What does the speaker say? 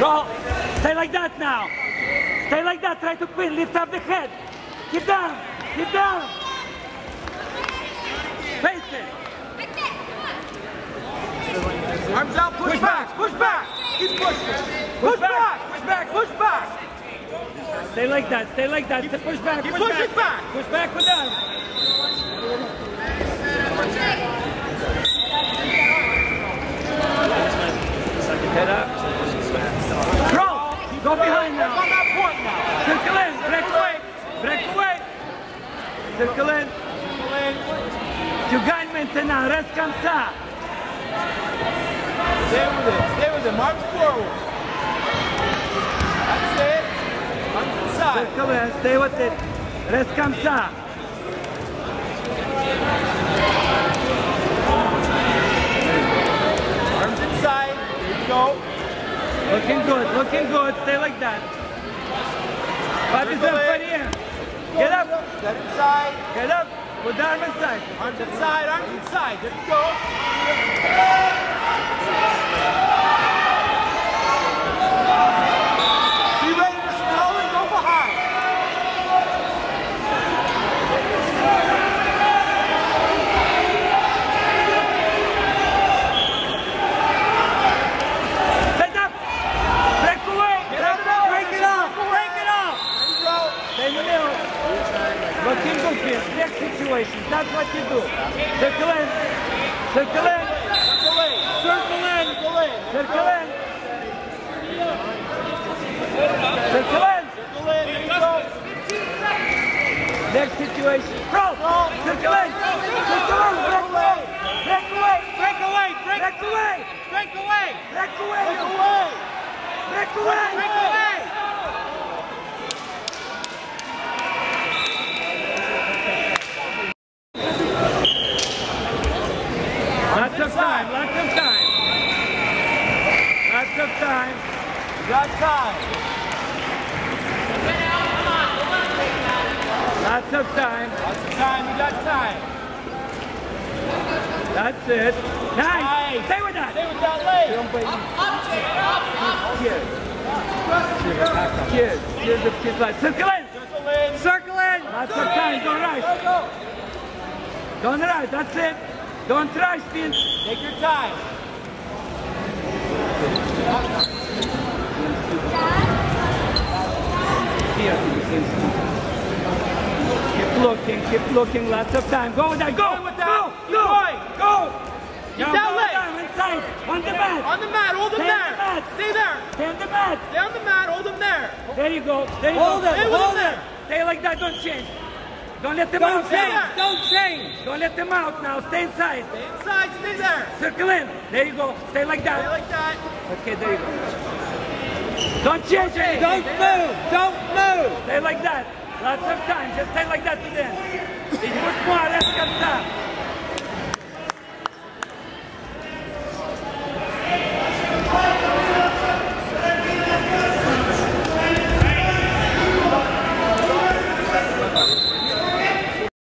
Roll. Stay like that now. Stay like that. Try to pin. Lift up the head. Keep down. Keep down. Face it. Arms out, push, Push back, back. push back. Keep pushing. Push Push back. back, push back, push back. Stay like that. Stay like that. Keep, Push back. Keep push pushing back. Push back with arms. Head up. Roll. Go behind Back now. on that point now. Circle in. Break away. Break away. Circle in. Pull in. Tu gagnes maintenant. Reste comme ça. Stay with it, stay with it. March forward. That's it. Arms inside. Circle in. Stay with it. Reste comme ça. Arms inside. There you go. Looking good. Looking good. Stay like that. Body Circle in. faria. Get up. Get inside. Get up. Put arm inside. Arms inside, arms inside. There you go. They will. But in good next situation, that's what you do. Circle in. Circle in. Circle in. Circle in. Circle in. Next situation. Throw. Circle in. Circle in. Got time. Lots of time. Lots of time. You got time. That's it. Nice. Nice. Stay with that. Stay with that leg. Kids. Kids. Kids of kids like circle in. Circle in. Circle in! Lots of time. Don't rush. Go. Don't rush. That's it. Don't rush, Vince. Take your time. Keep looking. Keep looking. Lots of time. Go with that. Go. Go with that. Go. Go. Go. Keep Now go leg. down inside. On the mat. On the mat. Hold Stay there. the. Stay there. Stay on the mat. Stay on the mat. Hold him there. There you go. There you Hold go. Stay him hold there. Stay like that. Don't change. Don't let them Don't out. change! there. Don't change! Don't let them out now. Stay inside. Stay inside. Stay there. Circle in. There you go. Stay like Stay that. like that. Okay, there you go. Don't change anything. Don't move! Don't move! Stay like that. Lots of time. Just stay like that to them. Et pousse-moi, reste comme ça.